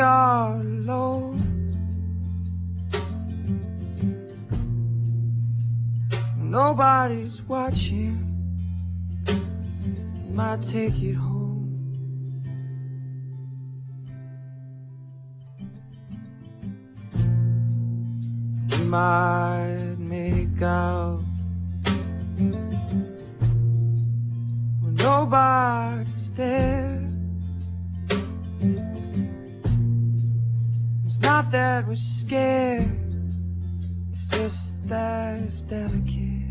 are alone. Nobody's watching. Might take it home. We might make out. when nobody's that we're scared, it's just that it's delicate.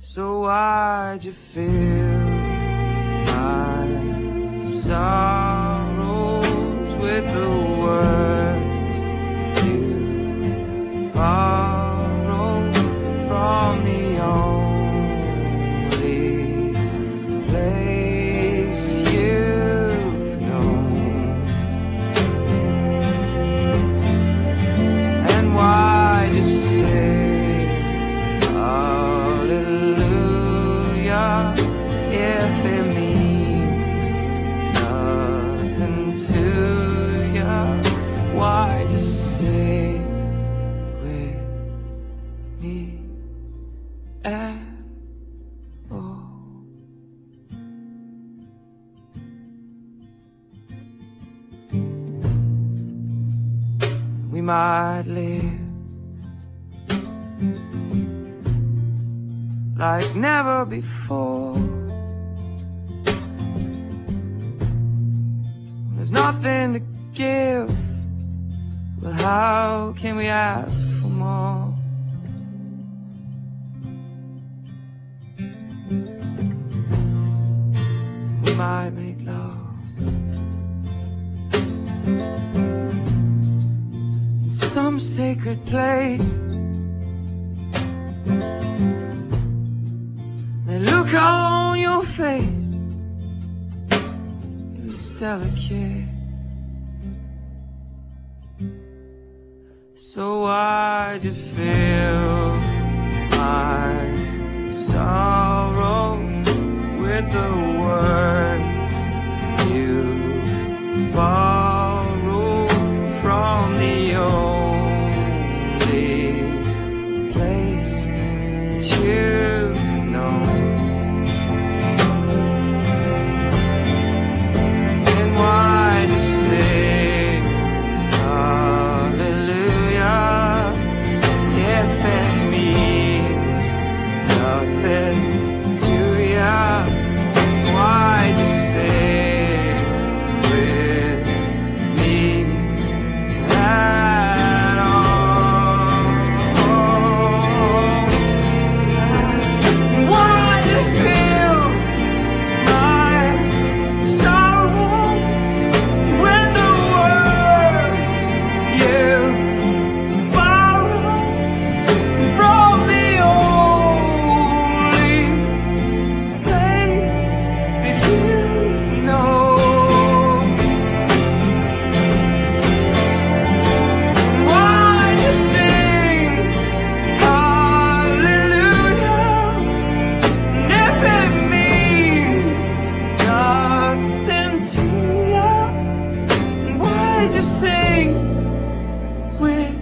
So why'd you fill my sorrows with the might live like never before. There's nothing to give. Well, how can we ask for more? We might make love some sacred place. The look on your face is delicate. So I just feel my sorrow with the you sing with